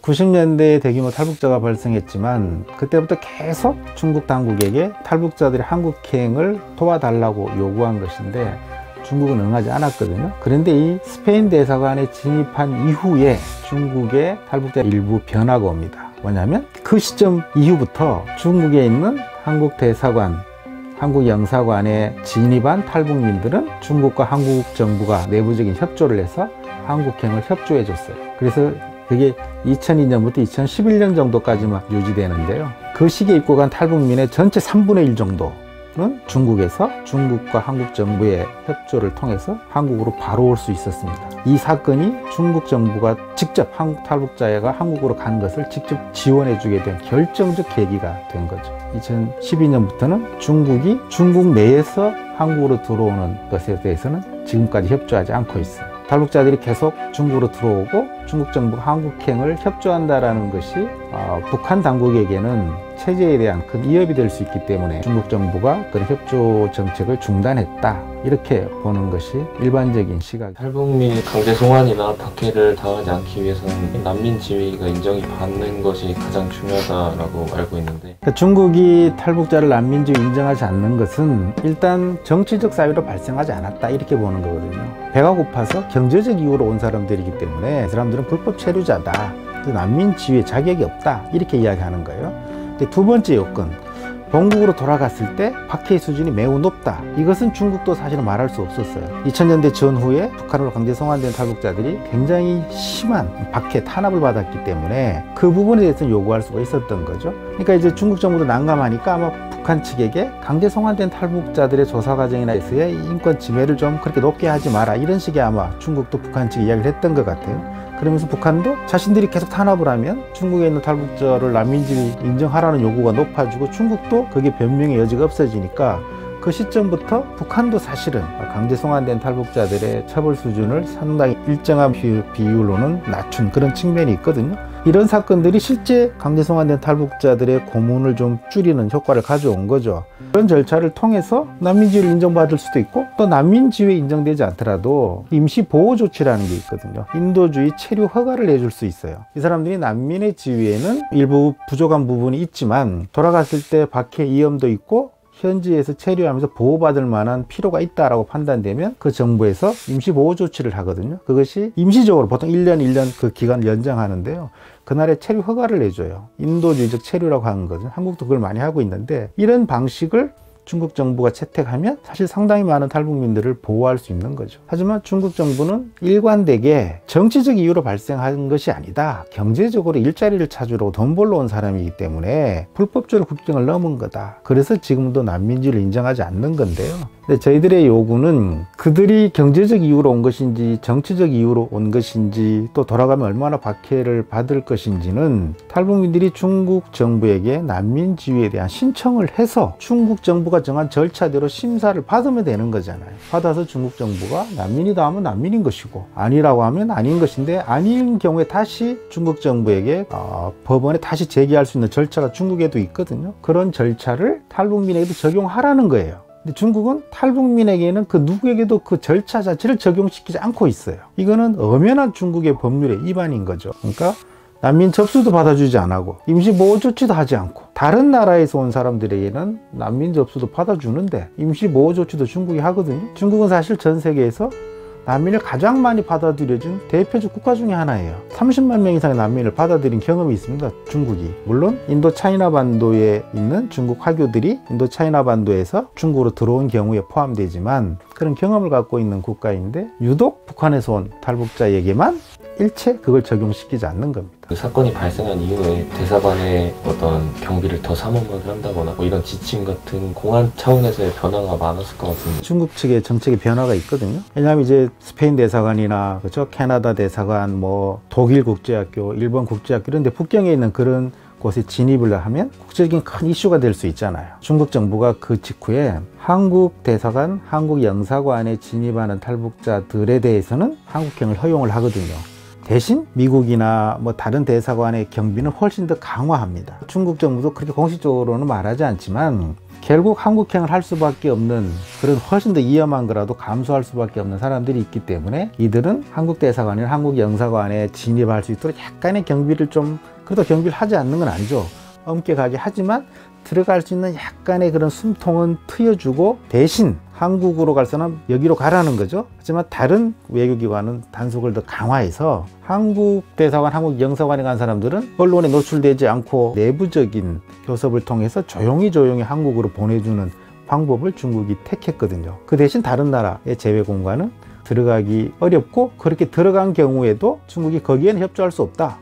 90년대에 대규모 탈북자가 발생했지만 그때부터 계속 중국 당국에게 탈북자들의 한국행을 도와달라고 요구한 것인데 중국은 응하지 않았거든요. 그런데 이 스페인 대사관에 진입한 이후에 중국의 탈북자 일부 변화가 옵니다. 뭐냐면 그 시점 이후부터 중국에 있는 한국 대사관 한국 영사관에 진입한 탈북민들은 중국과 한국 정부가 내부적인 협조를 해서 한국행을 협조해 줬어요. 그래서 그게 2002년부터 2011년 정도까지만 유지되는데요. 그 시기에 입국한 탈북민의 전체 3분의 1 정도 는 중국에서 중국과 한국 정부의 협조를 통해서 한국으로 바로 올 수 있었습니다. 이 사건이 중국 정부가 직접 한국 탈북자가 한국으로 간 것을 직접 지원해 주게 된 결정적 계기가 된 거죠. 2012년부터는 중국이 중국 내에서 한국으로 들어오는 것에 대해서는 지금까지 협조하지 않고 있어요. 탈북자들이 계속 중국으로 들어오고 중국 정부가 한국행을 협조한다라는 것이 어, 북한 당국에게는 체제에 대한 큰 위협이 될 수 있기 때문에 중국 정부가 그런 협조 정책을 중단했다 이렇게 보는 것이 일반적인 시각. 탈북민 강제 송환이나 박해를 당하지 않기 위해서는 난민 지위가 인정이 받는 것이 가장 중요하다라고 알고 있는데 그러니까 중국이 탈북자를 난민 지위 인정하지 않는 것은 일단 정치적 사유로 발생하지 않았다 이렇게 보는 거거든요. 배가 고파서 경제적 이유로 온 사람들이기 때문에 사람들은 불법 체류자다. 난민 지위에 자격이 없다 이렇게 이야기하는 거예요. 두 번째 요건 본국으로 돌아갔을 때 박해의 수준이 매우 높다. 이것은 중국도 사실은 말할 수 없었어요. 2000년대 전후에 북한으로 강제 송환된 탈북자들이 굉장히 심한 박해, 탄압을 받았기 때문에 그 부분에 대해서는 요구할 수가 있었던 거죠. 그러니까 이제 중국 정부도 난감하니까 아마 북한 측에게 강제 송환된 탈북자들의 조사 과정이나 에서의 인권 침해를 좀 그렇게 높게 하지 마라. 이런 식의 아마 중국도 북한 측에 이야기를 했던 것 같아요. 그러면서 북한도 자신들이 계속 탄압을 하면 중국에 있는 탈북자를 난민지위 인정하라는 요구가 높아지고 중국도 그게 변명의 여지가 없어지니까 그 시점부터 북한도 사실은 강제 송환된 탈북자들의 처벌 수준을 상당히 일정한 비율로는 낮춘 그런 측면이 있거든요. 이런 사건들이 실제 강제 송환된 탈북자들의 고문을 좀 줄이는 효과를 가져온 거죠. 그런 절차를 통해서 난민지위를 인정받을 수도 있고 또 난민지위에 인정되지 않더라도 임시 보호 조치라는 게 있거든요. 인도주의 체류 허가를 내줄 수 있어요. 이 사람들이 난민의 지위에는 일부 부족한 부분이 있지만 돌아갔을 때 박해 위험도 있고 현지에서 체류하면서 보호받을 만한 필요가 있다라고 판단되면 그 정부에서 임시 보호 조치를 하거든요. 그것이 임시적으로 보통 1년, 1년 그 기간을 연장하는데요. 그날에 체류 허가를 내줘요. 인도주의적 체류라고 하는 거죠. 한국도 그걸 많이 하고 있는데 이런 방식을 중국 정부가 채택하면 사실 상당히 많은 탈북민들을 보호할 수 있는 거죠. 하지만 중국 정부는 일관되게 정치적 이유로 발생한 것이 아니다. 경제적으로 일자리를 찾으러 돈 벌러 온 사람이기 때문에 불법적으로 국경을 넘은 거다. 그래서 지금도 난민지를 인정하지 않는 건데요. 근데 저희들의 요구는 그들이 경제적 이유로 온 것인지 정치적 이유로 온 것인지 또 돌아가면 얼마나 박해를 받을 것인지는 탈북민들이 중국 정부에게 난민 지위에 대한 신청을 해서 중국 정부가 정한 절차대로 심사를 받으면 되는 거잖아요. 받아서 중국 정부가 난민이다 하면 난민인 것이고 아니라고 하면 아닌 것인데 아닌 경우에 다시 중국 정부에게 어, 법원에 다시 제기할 수 있는 절차가 중국에도 있거든요. 그런 절차를 탈북민에게도 적용하라는 거예요. 근데 중국은 탈북민에게는 그 누구에게도 그 절차 자체를 적용시키지 않고 있어요. 이거는 엄연한 중국의 법률의 위반인 거죠. 그러니까 난민 접수도 받아주지 않고 임시보호 조치도 하지 않고 다른 나라에서 온 사람들에게는 난민 접수도 받아주는데 임시보호 조치도 중국이 하거든요. 중국은 사실 전 세계에서 난민을 가장 많이 받아들여준 대표적 국가 중의 하나예요. 30만 명 이상의 난민을 받아들인 경험이 있습니다. 중국이. 물론 인도 차이나 반도에 있는 중국 화교들이 인도 차이나 반도에서 중국으로 들어온 경우에 포함되지만 그런 경험을 갖고 있는 국가인데 유독 북한에서 온 탈북자에게만 일체 그걸 적용시키지 않는 겁니다. 그 사건이 발생한 이후에 대사관에 어떤 경비를 더 삼엄하게 한다거나 뭐 이런 지침 같은 공안 차원에서의 변화가 많았을 것 같은데 중국 측의 정책의 변화가 있거든요. 왜냐하면 이제 스페인 대사관이나 그죠 캐나다 대사관, 뭐 독일 국제학교, 일본 국제학교 이런 데 북경에 있는 그런 곳에 진입을 하면 국제적인 큰 이슈가 될 수 있잖아요. 중국 정부가 그 직후에 한국 대사관, 한국 영사관에 진입하는 탈북자들에 대해서는 한국행을 허용을 하거든요. 대신 미국이나 뭐 다른 대사관의 경비는 훨씬 더 강화합니다. 중국 정부도 그렇게 공식적으로는 말하지 않지만 결국 한국행을 할 수밖에 없는 그런 훨씬 더 위험한 거라도 감수할 수밖에 없는 사람들이 있기 때문에 이들은 한국 대사관이나 한국 영사관에 진입할 수 있도록 약간의 경비를 좀 그래도 경비를 하지 않는 건 아니죠. 엄격하게 하지만 들어갈 수 있는 약간의 그런 숨통은 트여주고 대신 한국으로 갈 사람 여기로 가라는 거죠. 하지만 다른 외교기관은 단속을 더 강화해서 한국 대사관, 한국 영사관에 간 사람들은 언론에 노출되지 않고 내부적인 교섭을 통해서 조용히 조용히 한국으로 보내주는 방법을 중국이 택했거든요. 그 대신 다른 나라의 제외 공간은 들어가기 어렵고 그렇게 들어간 경우에도 중국이 거기에는 협조할 수 없다.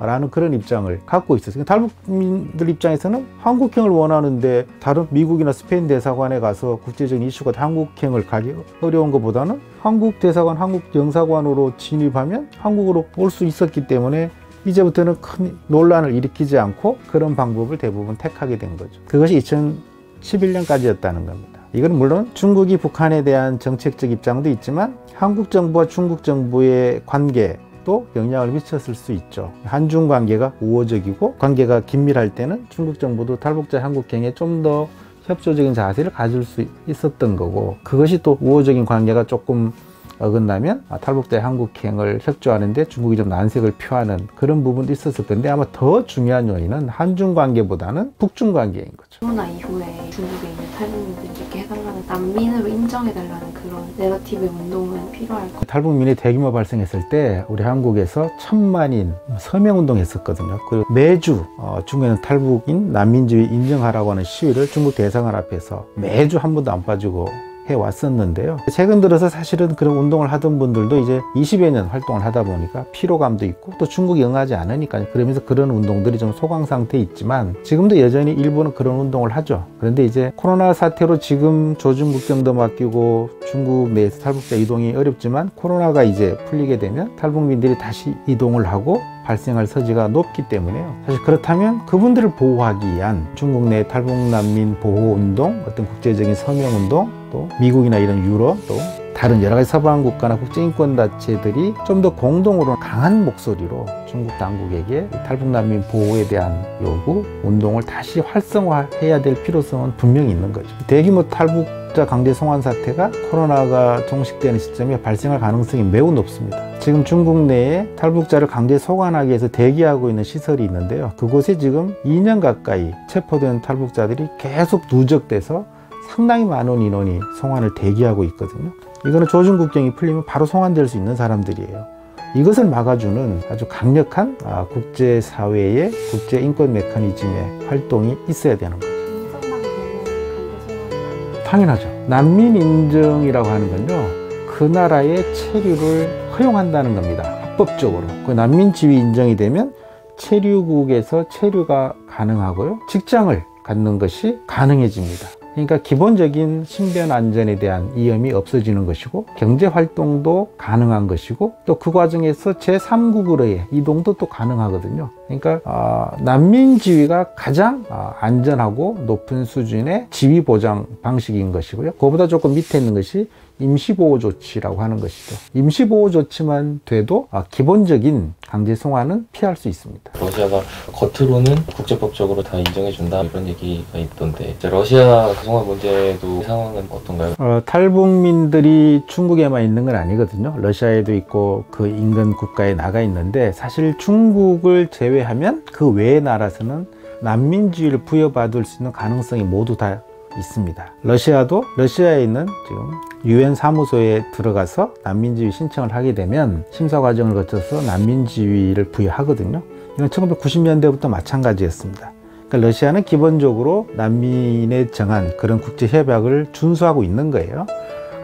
라는 그런 입장을 갖고 있었어요. 탈북민들 입장에서는 한국행을 원하는데 다른 미국이나 스페인 대사관에 가서 국제적인 이슈가 한국행을 가기 어려운 것보다는 한국 대사관, 한국 영사관으로 진입하면 한국으로 올 수 있었기 때문에 이제부터는 큰 논란을 일으키지 않고 그런 방법을 대부분 택하게 된 거죠. 그것이 2011년까지였다는 겁니다. 이건 물론 중국이 북한에 대한 정책적 입장도 있지만 한국 정부와 중국 정부의 관계 도 영향을 미쳤을 수 있죠. 한중 관계가 우호적이고 관계가 긴밀할 때는 중국 정부도 탈북자 한국행에 좀 더 협조적인 자세를 가질 수 있었던 거고 그것이 또 우호적인 관계가 조금 어긋나면 탈북자 한국행을 협조하는데 중국이 좀 난색을 표하는 그런 부분도 있었을 텐데 아마 더 중요한 요인은 한중 관계보다는 북중 관계인 거죠. 코로나 이후에 중국에 있는 탈북민들에게 해달라는 난민으로 인정해달라는 그런 내러티브 운동은 필요할 것 같아요. 탈북민이 대규모 발생했을 때 우리 한국에서 천만인 서명 운동 했었거든요. 그리고 매주 어, 중국에는 탈북인 난민주의 인정하라고 하는 시위를 중국 대사관 앞에서 매주 한 번도 안 빠지고 해 왔었는데요. 최근 들어서 사실은 그런 운동을 하던 분들도 이제 20여 년 활동을 하다 보니까 피로감도 있고 또 중국이 응하지 않으니까 그러면서 그런 운동들이 좀 소강 상태에 있지만 지금도 여전히 일부는 그런 운동을 하죠. 그런데 이제 코로나 사태로 지금 조중 국경도 막히고 중국 내에서 탈북자 이동이 어렵지만 코로나가 이제 풀리게 되면 탈북민들이 다시 이동을 하고 발생할 서지가 높기 때문에요. 사실 그렇다면 그분들을 보호하기 위한 중국 내 탈북 난민 보호 운동, 어떤 국제적인 서명 운동, 또 미국이나 이런 유럽, 또 다른 여러 가지 서방 국가나 국제인권 단체들이 좀 더 공동으로 강한 목소리로 중국 당국에게 탈북 난민 보호에 대한 요구, 운동을 다시 활성화해야 될 필요성은 분명히 있는 거죠. 대규모 탈북자 강제 송환 사태가 코로나가 종식되는 시점에 발생할 가능성이 매우 높습니다. 지금 중국 내에 탈북자를 강제 소환하기 위해서 대기하고 있는 시설이 있는데요. 그곳에 지금 2년 가까이 체포된 탈북자들이 계속 누적돼서 상당히 많은 인원이 송환을 대기하고 있거든요. 이거는 조중 국경이 풀리면 바로 송환될 수 있는 사람들이에요. 이것을 막아주는 아주 강력한 아, 국제사회의 국제인권 메커니즘의 활동이 있어야 되는 거죠. 당연하죠. 난민 인정이라고 하는 건요, 그 나라의 체류를 허용한다는 겁니다. 합법적으로. 그 난민 지위 인정이 되면 체류국에서 체류가 가능하고요. 직장을 갖는 것이 가능해집니다. 그러니까 기본적인 신변 안전에 대한 위험이 없어지는 것이고 경제 활동도 가능한 것이고 또 그 과정에서 제3국으로의 이동도 또 가능하거든요. 그러니까 어, 난민 지위가 가장 어, 안전하고 높은 수준의 지위 보장 방식인 것이고요. 그보다 조금 밑에 있는 것이 임시보호 조치라고 하는 것이죠. 임시보호 조치만 돼도 아, 기본적인 강제 송환은 피할 수 있습니다. 러시아가 겉으로는 국제법적으로 다 인정해준다 이런 얘기가 있던데 러시아 구성원 문제도 상황은 어떤가요? 어, 탈북민들이 중국에만 있는 건 아니거든요. 러시아에도 있고 그 인근 국가에 나가 있는데 사실 중국을 제외 하면 그 외의 나라에서는 난민지위를 부여받을 수 있는 가능성이 모두 다 있습니다. 러시아도 러시아에 있는 지금 유엔 사무소에 들어가서 난민지위 신청을 하게 되면 심사 과정을 거쳐서 난민지위를 부여하거든요. 이건 1990년대부터 마찬가지였습니다. 그러니까 러시아는 기본적으로 난민에 정한 그런 국제 협약을 준수하고 있는 거예요.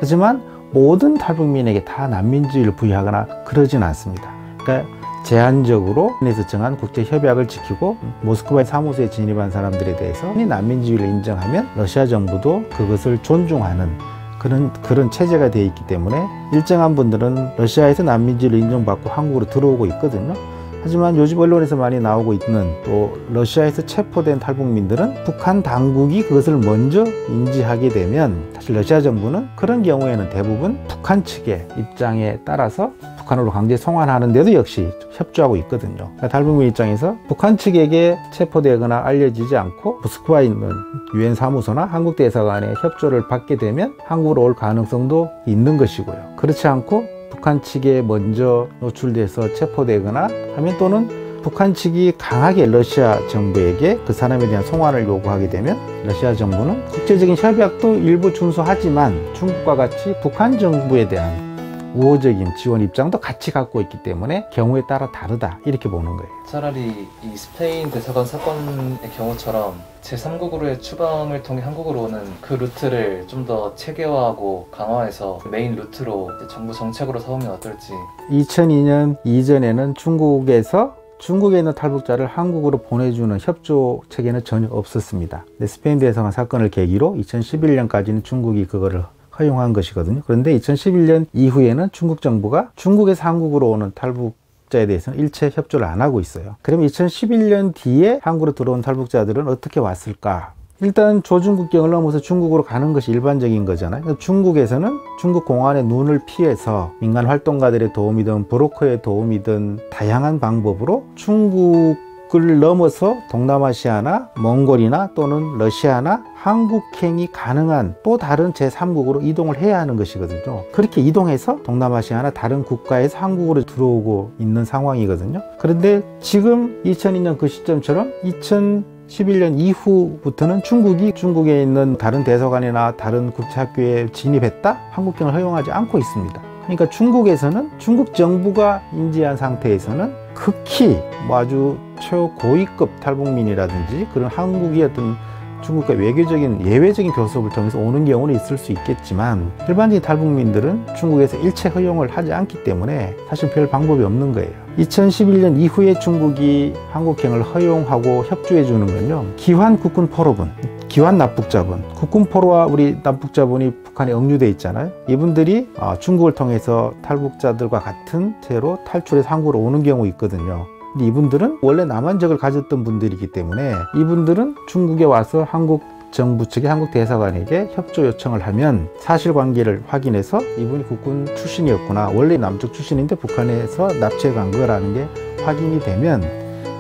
하지만 모든 탈북민에게 다 난민지위를 부여하거나 그러진 않습니다. 그러니까 제한적으로 에서 정한 국제 협약을 지키고 모스크바 사무소에 진입한 사람들에 대해서 난민지위를 인정하면 러시아 정부도 그것을 존중하는 그런 그런 체제가 되어 있기 때문에 일정한 분들은 러시아에서 난민지를 인정받고 한국으로 들어오고 있거든요. 하지만 요즘 언론에서 많이 나오고 있는 또 러시아에서 체포된 탈북민들은 북한 당국이 그것을 먼저 인지하게 되면 사실 러시아 정부는 그런 경우에는 대부분 북한 측의 입장에 따라서 북한으로 강제 송환하는데도 역시 협조하고 있거든요. 그러니까 탈북민 입장에서 북한 측에게 체포되거나 알려지지 않고 모스크바에 있는 유엔 사무소나 한국 대사관의 협조를 받게 되면 한국으로 올 가능성도 있는 것이고요. 그렇지 않고 북한 측에 먼저 노출돼서 체포되거나 하면 또는 북한 측이 강하게 러시아 정부에게 그 사람에 대한 송환을 요구하게 되면 러시아 정부는 국제적인 협약도 일부 준수하지만 중국과 같이 북한 정부에 대한 우호적인 지원 입장도 같이 갖고 있기 때문에 경우에 따라 다르다 이렇게 보는 거예요. 차라리 이 스페인 대사관 사건의 경우처럼 제3국으로의 추방을 통해 한국으로 오는 그 루트를 좀 더 체계화하고 강화해서 메인 루트로 정부 정책으로 삼으면 어떨지 2002년 이전에는 중국에서 중국에 있는 탈북자를 한국으로 보내주는 협조 체계는 전혀 없었습니다. 스페인 대사관 사건을 계기로 2011년까지는 중국이 그거를 허용한 것이거든요. 그런데 2011년 이후에는 중국 정부가 중국에서 한국으로 오는 탈북 자에 대해서는 일체 협조를 안 하고 있어요. 그러면 2011년 뒤에 한국으로 들어온 탈북자들은 어떻게 왔을까? 일단 조중국경을 넘어서 중국으로 가는 것이 일반적인 거잖아요. 그래서 중국에서는 중국 공안의 눈을 피해서 민간 활동가들의 도움이든 브로커의 도움이든 다양한 방법으로 중국 을 넘어서 동남아시아나 몽골이나 또는 러시아나 한국행이 가능한 또 다른 제3국으로 이동을 해야 하는 것이거든요. 그렇게 이동해서 동남아시아나 다른 국가에서 한국으로 들어오고 있는 상황이거든요. 그런데 지금 2002년 그 시점처럼 2011년 이후부터는 중국이 중국에 있는 다른 대사관이나 다른 국제학교에 진입했다? 한국경을 허용하지 않고 있습니다. 그러니까 중국에서는 중국 정부가 인지한 상태에서는 극히 뭐 아주 최고위급 탈북민이라든지 그런 한국의 어떤 중국과 외교적인 예외적인 교섭을 통해서 오는 경우는 있을 수 있겠지만 일반적인 탈북민들은 중국에서 일체 허용을 하지 않기 때문에 사실 별 방법이 없는 거예요. 2011년 이후에 중국이 한국행을 허용하고 협조해 주는 건요. 기환 국군 포로군, 기환 납북자분, 국군 포로와 우리 납북자분이 북한에 억류돼 있잖아요. 이분들이 어, 중국을 통해서 탈북자들과 같은 채로 탈출해서 한국으로 오는 경우 있거든요. 근데 이분들은 원래 남한적을 가졌던 분들이기 때문에 이분들은 중국에 와서 한국 정부 측의 한국 대사관에게 협조 요청을 하면 사실관계를 확인해서 이분이 국군 출신이었구나 원래 남쪽 출신인데 북한에서 납치해 간 거라는 게 확인이 되면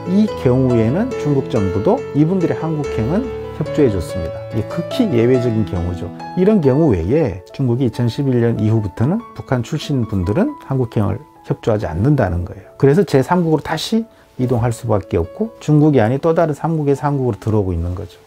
이 경우에는 중국 정부도 이분들의 한국행은 협조해 줬습니다. 이게 극히 예외적인 경우죠. 이런 경우 외에 중국이 2011년 이후부터는 북한 출신 분들은 한국행을 협조하지 않는다는 거예요. 그래서 제3국으로 다시 이동할 수밖에 없고 중국이 아닌 또 다른 3국에서 한국으로 들어오고 있는 거죠.